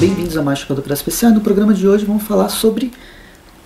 Bem-vindos a Mágica do Prazo Especial. No programa de hoje vamos falar sobre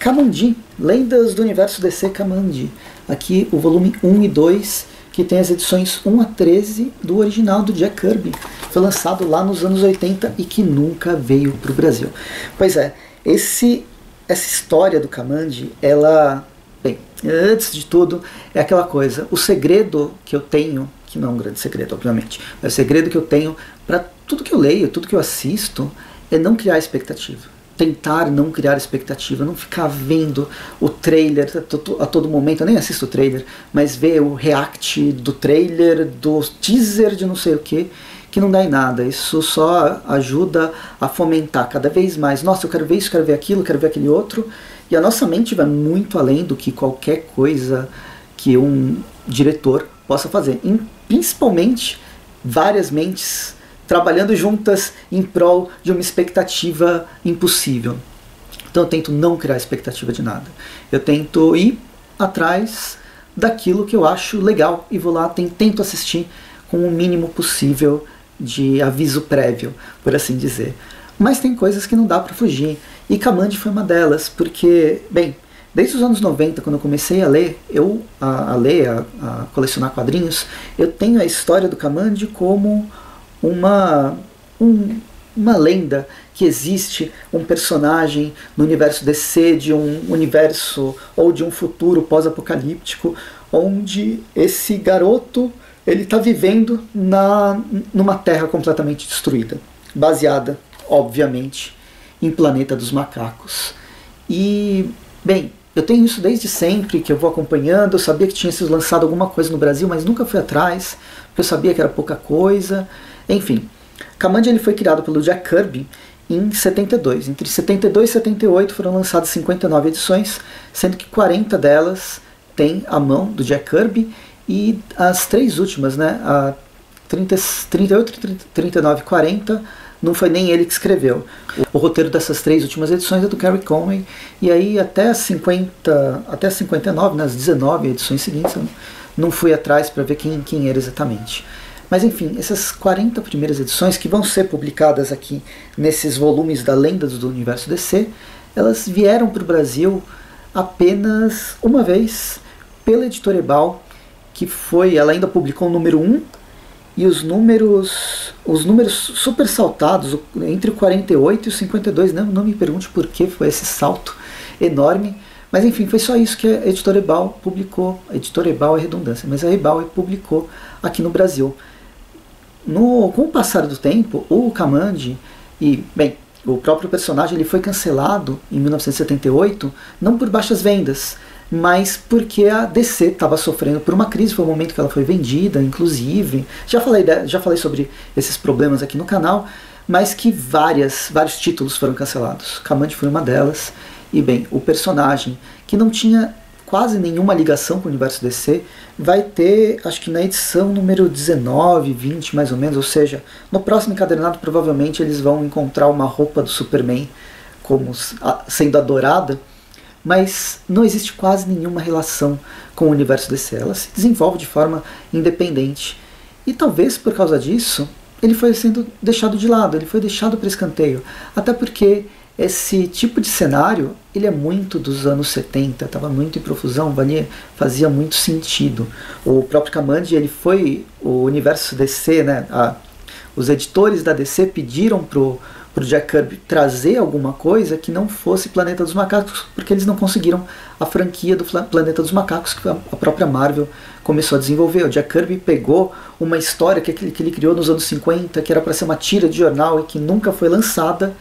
Kamandi, Lendas do Universo DC Kamandi. Aqui o volume 1 e 2, que tem as edições 1 a 13 do original do Jack Kirby. Foi lançado lá nos anos 80 e que nunca veio para o Brasil. Pois é, esse, essa história do Kamandi, ela Bem, antes de tudo, é aquela coisa, o segredo que eu tenho, que não é um grande segredo, obviamente, mas o segredo que eu tenho para tudo que eu leio, tudo que eu assisto, é não criar expectativa. Tentar não criar expectativa, não ficar vendo o trailer a todo momento, eu nem assisto o trailer, mas ver o react do trailer, do teaser de não sei o que, que não dá em nada. Isso só ajuda a fomentar cada vez mais. Nossa, eu quero ver isso, quero ver aquilo, quero ver aquele outro e a nossa mente vai muito além do que qualquer coisa que um diretor possa fazer. E, principalmente várias mentes trabalhando juntas em prol de uma expectativa impossível. Então eu tento não criar expectativa de nada. Eu tento ir atrás daquilo que eu acho legal e vou lá, tento assistir com o mínimo possível de aviso prévio, por assim dizer. Mas tem coisas que não dá para fugir. E Kamandi foi uma delas, porque, bem, desde os anos 90, quando eu comecei a ler, eu a, a ler, a, a, colecionar quadrinhos, eu tenho a história do Kamandi como uma, um, uma lenda que existe um personagem no universo DC, de um universo ou de um futuro pós-apocalíptico, onde esse garoto ele está vivendo na, numa terra completamente destruída, baseada, obviamente, em Planeta dos Macacos. E, bem, eu tenho isso desde sempre, que eu vou acompanhando. Eu sabia que tinha sido lançado alguma coisa no Brasil, mas nunca fui atrás, porque eu sabia que era pouca coisa. Enfim, Kamandi ele foi criado pelo Jack Kirby em 72. Entre 72 e 78 foram lançadas 59 edições, sendo que 40 delas têm a mão do Jack Kirby e as três últimas, né, a 30, 38, 30, 39 e 40 não foi nem ele que escreveu. O, roteiro dessas três últimas edições é do Carrie Conway, e aí até 50, até 59, nas 19 edições seguintes, não fui atrás para ver quem, quem era exatamente. Mas enfim, essas 40 primeiras edições que vão ser publicadas aqui nesses volumes da Lendas do Universo DC, elas vieram para o Brasil apenas uma vez pela editora Ebal, que foi, ela ainda publicou o número 1 e os números os números super saltados entre o 48 e o 52 não, não me pergunte por que foi esse salto enorme mas enfim foi só isso que a editora Ebal publicou. A editora Ebal é redundância mas a Ebal publicou aqui no Brasil no, com o passar do tempo o Kamandi e bem o próprio personagem ele foi cancelado em 1978 não por baixas vendas mas porque a DC estava sofrendo por uma crise, foi o momento que ela foi vendida, inclusive. Já falei, já falei sobre esses problemas aqui no canal, mas que várias, vários títulos foram cancelados. Kamandi foi uma delas. E bem, o personagem, que não tinha quase nenhuma ligação com o universo DC, vai ter, acho que na edição número 19, 20 mais ou menos, ou seja, no próximo encadernado provavelmente eles vão encontrar uma roupa do Superman como sendo adorada mas não existe quase nenhuma relação com o universo DC. Ela se desenvolve de forma independente. E talvez por causa disso, ele foi sendo deixado de lado, ele foi deixado para escanteio. Até porque esse tipo de cenário, ele é muito dos anos 70, estava muito em profusão, valia, fazia muito sentido. O próprio Kamandi, ele foi o universo DC, né? A, os editores da DC pediram pro para o Jack Kirby trazer alguma coisa que não fosse Planeta dos Macacos, porque eles não conseguiram a franquia do Planeta dos Macacos que a própria Marvel começou a desenvolver. O Jack Kirby pegou uma história que ele, que ele criou nos anos 50, que era para ser uma tira de jornal e que nunca foi lançada,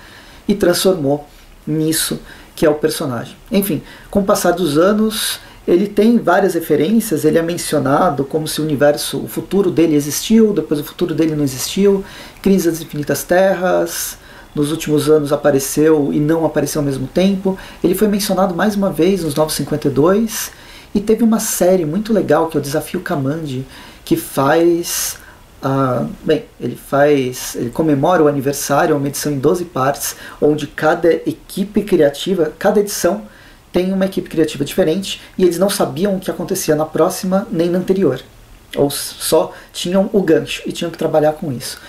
e transformou nisso que é o personagem. Enfim, com o passar dos anos, ele tem várias referências, ele é mencionado como se o universo, o futuro dele existiu, depois o futuro dele não existiu, Crise das Infinitas Terras, nos últimos anos apareceu e não apareceu ao mesmo tempo. Ele foi mencionado mais uma vez nos 952 e teve uma série muito legal que é o Desafio Kamandi, que faz Uh, bem, ele faz, ele comemora o aniversário, uma edição em 12 partes, onde cada equipe criativa, cada edição tem uma equipe criativa diferente e eles não sabiam o que acontecia na próxima nem na anterior, ou só tinham o gancho e tinham que trabalhar com isso.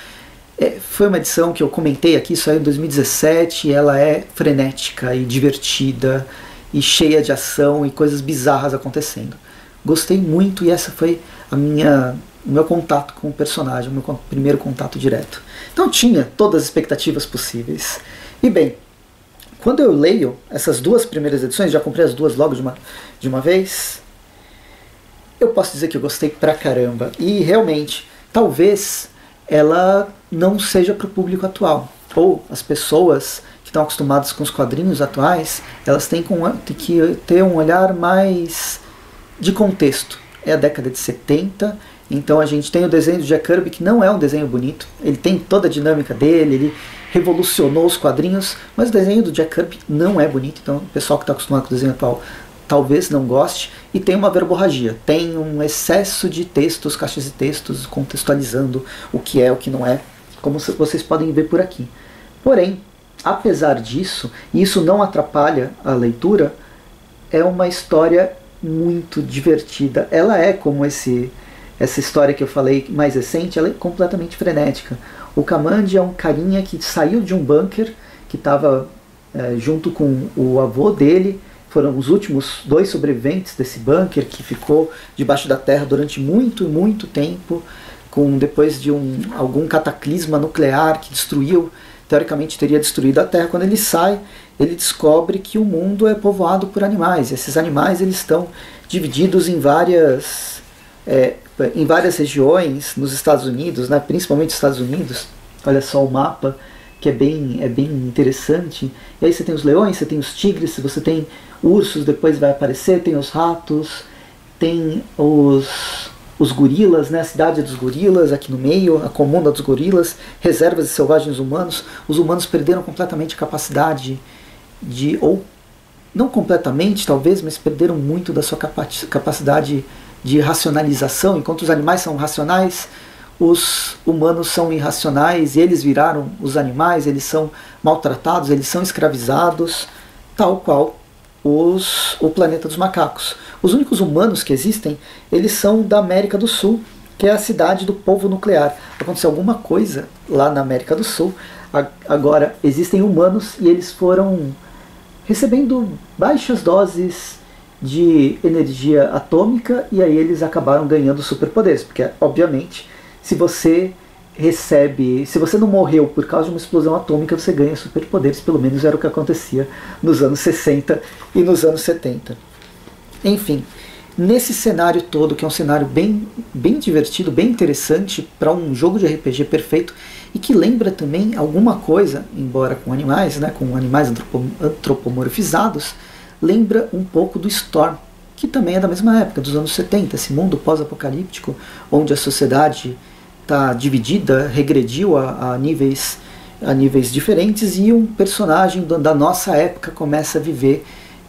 É, foi uma edição que eu comentei aqui, saiu em 2017, e ela é frenética e divertida e cheia de ação e coisas bizarras acontecendo. Gostei muito e essa foi a minha o meu contato com o personagem, o meu primeiro contato direto. Então tinha todas as expectativas possíveis. E bem, quando eu leio essas duas primeiras edições, já comprei as duas logo de uma, de uma vez, eu posso dizer que eu gostei pra caramba. E realmente, talvez ela não seja para o público atual. Ou as pessoas que estão acostumadas com os quadrinhos atuais, elas têm, têm que ter um olhar mais de contexto. É a década de 70 então a gente tem o desenho do Jack Kirby, que não é um desenho bonito, ele tem toda a dinâmica dele, ele revolucionou os quadrinhos, mas o desenho do Jack Kirby não é bonito, então o pessoal que está acostumado com o desenho atual talvez não goste, e tem uma verborragia, tem um excesso de textos, caixas de textos contextualizando o que é, o que não é, como vocês podem ver por aqui. Porém, apesar disso, e isso não atrapalha a leitura, é uma história muito divertida. Ela é como esse essa história que eu falei mais recente, ela é completamente frenética. O Kamandi é um carinha que saiu de um bunker, que estava é, junto com o avô dele, foram os últimos dois sobreviventes desse bunker que ficou debaixo da terra durante muito, muito tempo, com depois de um, algum cataclisma nuclear que destruiu, teoricamente teria destruído a terra. Quando ele sai, ele descobre que o mundo é povoado por animais. Esses animais eles estão divididos em várias é, em várias regiões nos Estados Unidos, né, principalmente nos Estados Unidos. Olha só o mapa que é bem, é bem interessante. E aí você tem os leões, você tem os tigres, você tem ursos, depois vai aparecer, tem os ratos, tem os, os gorilas, né, a cidade dos gorilas aqui no meio, a comuna dos gorilas, reservas de selvagens humanos. Os humanos perderam completamente a capacidade de, ou não completamente talvez, mas perderam muito da sua capacidade de racionalização, enquanto os animais são racionais, os humanos são irracionais e eles viraram os animais, eles são maltratados, eles são escravizados, tal qual os, o planeta dos macacos. Os únicos humanos que existem, eles são da América do Sul, que é a cidade do povo nuclear. Aconteceu alguma coisa lá na América do Sul. Agora existem humanos e eles foram recebendo baixas doses de energia atômica e aí eles acabaram ganhando superpoderes, porque obviamente se você recebe, se você não morreu por causa de uma explosão atômica, você ganha superpoderes, pelo menos era o que acontecia nos anos 60 e nos anos 70. Enfim, nesse cenário todo, que é um cenário bem, bem divertido, bem interessante para um jogo de RPG perfeito e que lembra também alguma coisa, embora com animais, né, com animais antropomorfizados, lembra um pouco do Storm, que também é da mesma época, dos anos 70, esse mundo pós-apocalíptico, onde a sociedade está dividida, regrediu a, a, níveis, a níveis diferentes, e um personagem da nossa época começa a viver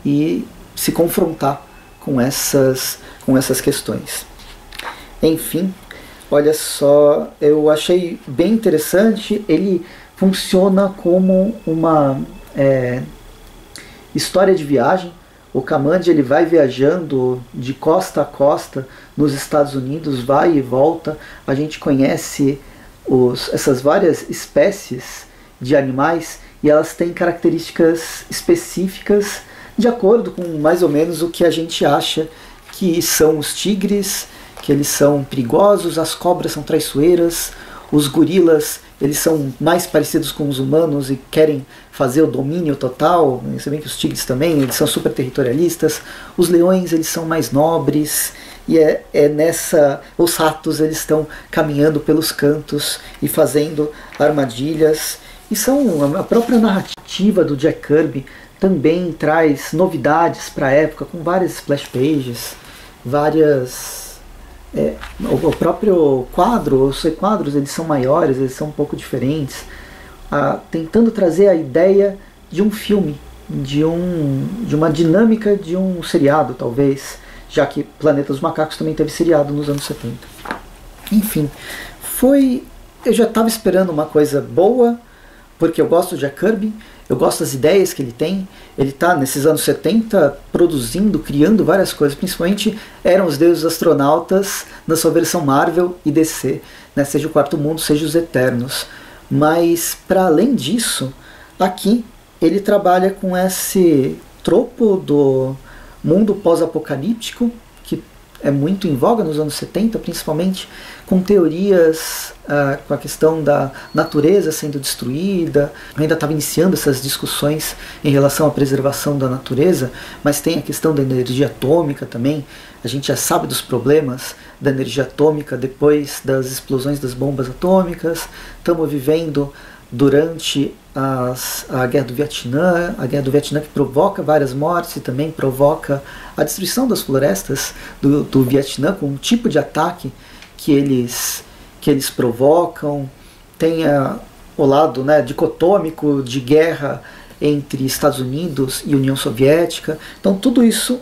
e se confrontar com essas, com essas questões. Enfim, olha só, eu achei bem interessante, ele funciona como uma. É, história de viagem. O Kamandi ele vai viajando de costa a costa nos Estados Unidos, vai e volta. A gente conhece os, essas várias espécies de animais e elas têm características específicas de acordo com mais ou menos o que a gente acha que são os tigres, que eles são perigosos, as cobras são traiçoeiras, os gorilas eles são mais parecidos com os humanos e querem fazer o domínio total. Se bem que os tigres também, eles são super territorialistas. Os leões, eles são mais nobres. E é, é nessa. Os ratos, eles estão caminhando pelos cantos e fazendo armadilhas. E são a própria narrativa do Jack Kirby também traz novidades para a época, com várias splash pages, várias é, o, próprio quadro, os quadros, eles são maiores, eles são um pouco diferentes, ah, tentando trazer a ideia de um filme, de, um, de uma dinâmica de um seriado, talvez, já que Planeta dos Macacos também teve seriado nos anos 70. Enfim, foi. Eu já estava esperando uma coisa boa, porque eu gosto de Jack Kirby, eu gosto das ideias que ele tem. Ele está nesses anos 70 produzindo, criando várias coisas, principalmente eram os deuses astronautas na sua versão Marvel e DC, né? seja o Quarto Mundo, seja os Eternos. Mas, para além disso, aqui ele trabalha com esse tropo do mundo pós-apocalíptico, é muito em voga nos anos 70, principalmente com teorias ah, com a questão da natureza sendo destruída. Eu ainda estava iniciando essas discussões em relação à preservação da natureza, mas tem a questão da energia atômica também. A gente já sabe dos problemas da energia atômica depois das explosões das bombas atômicas. Estamos vivendo durante as, a guerra do Vietnã, a guerra do Vietnã que provoca várias mortes e também provoca a destruição das florestas do, do Vietnã com um tipo de ataque que eles, que eles provocam. Tem a, o lado né, dicotômico de guerra entre Estados Unidos e União Soviética. Então tudo isso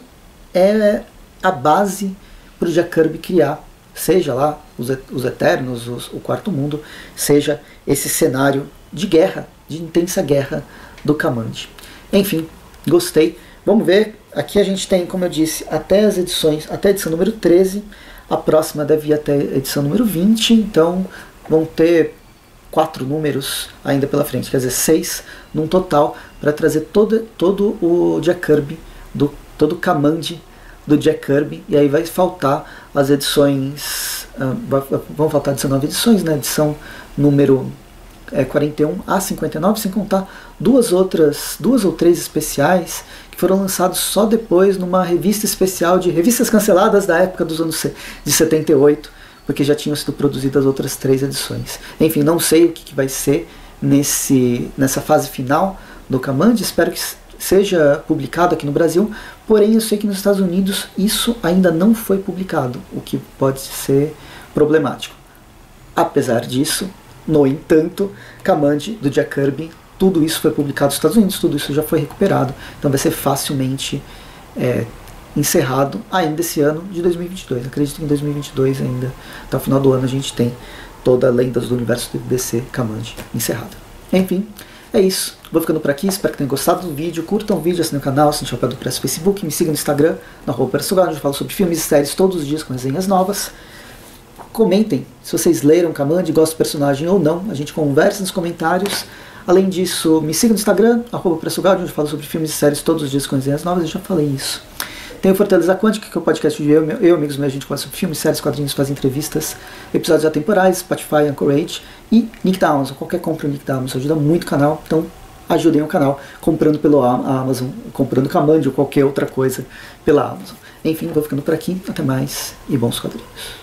é a base para o Jack Kirby criar, seja lá os, os Eternos, os, o Quarto Mundo, seja esse cenário de guerra, de intensa guerra do Kamandi. Enfim, gostei. Vamos ver. Aqui a gente tem, como eu disse, até as edições, até a edição número 13. A próxima deve ir até a edição número 20. Então vão ter quatro números ainda pela frente, quer dizer, seis num total, para trazer todo, todo o Jack Kirby, do, todo o Kamandi do Jack Kirby. E aí vai faltar as edições. Uh, vão faltar 19 edições, né? Edição número é, 41 a 59, sem contar duas outras, duas ou três especiais que foram lançados só depois numa revista especial de revistas canceladas da época dos anos de 78, porque já tinham sido produzidas outras três edições. Enfim, não sei o que, que vai ser nesse, nessa fase final do Command, espero que seja publicado aqui no Brasil, porém eu sei que nos Estados Unidos isso ainda não foi publicado, o que pode ser problemático. Apesar disso, no entanto, Kamandi, do Jack Kirby, tudo isso foi publicado nos Estados Unidos, tudo isso já foi recuperado, então vai ser facilmente é, encerrado ainda esse ano de 2022. Acredito que em 2022 ainda, até o final do ano, a gente tem toda a Lendas do Universo do DC Kamandi encerrada. Enfim, é isso. Vou ficando por aqui, espero que tenham gostado do vídeo. Curtam o vídeo, assinem o canal, assinem o Chapéu do Preço no Facebook, me sigam no Instagram, na arroba onde eu falo sobre filmes e séries todos os dias com resenhas novas. Comentem se vocês leram Kamandi, gostam do personagem ou não. A gente conversa nos comentários. Além disso, me siga no Instagram, arroba onde eu falo sobre filmes e séries todos os dias com resenhas novas. Eu já falei isso. Tem o Fortaleza Quântica, que é o podcast de eu, eu amigos meus, a gente conversa sobre filmes, séries, quadrinhos, faz entrevistas, episódios atemporais, Spotify, Anchorage e Nick Amazon. Qualquer compra Nick Amazon ajuda muito o canal, então ajudem o canal comprando pelo Amazon, comprando Kamandi ou qualquer outra coisa pela Amazon. Enfim, vou ficando por aqui. Até mais e bons quadrinhos.